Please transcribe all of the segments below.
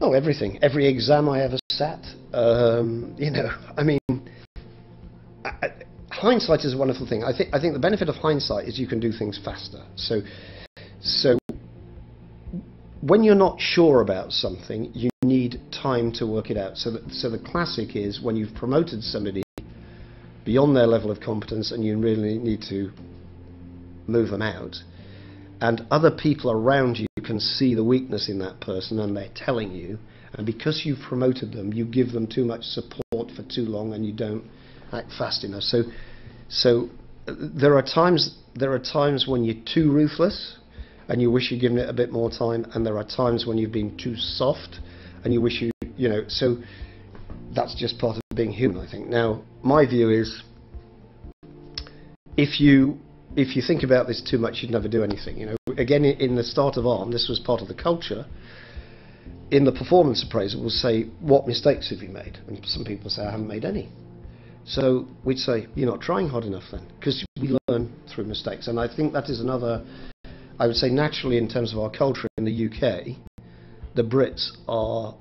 Oh, everything. Every exam I ever sat. Um, you know, I mean, I, I, hindsight is a wonderful thing. I think I think the benefit of hindsight is you can do things faster. So, so when you're not sure about something, you need time to work it out. So, that, so the classic is when you've promoted somebody beyond their level of competence and you really need to move them out, and other people around you can see the weakness in that person and they're telling you, and because you've promoted them, you give them too much support for too long and you don't act fast enough. So, so there are times there are times when you're too ruthless and you wish you'd given it a bit more time, and there are times when you've been too soft and you wish you you know so that's just part of being human, I think. Now, my view is if you if you think about this too much, you'd never do anything. You know, again, in the start of ARM, this was part of the culture. In the performance appraisal, we'll say, "What mistakes have you made?" And some people say, "I haven't made any." So we'd say, "You're not trying hard enough, then," because we learn through mistakes. And I think that is another. I would say naturally, in terms of our culture in the UK, the Brits are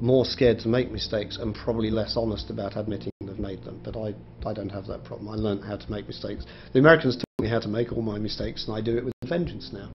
more scared to make mistakes and probably less honest about admitting they've made them. But I, I don't have that problem. I learned how to make mistakes. The Americans taught me how to make all my mistakes, and I do it with vengeance now.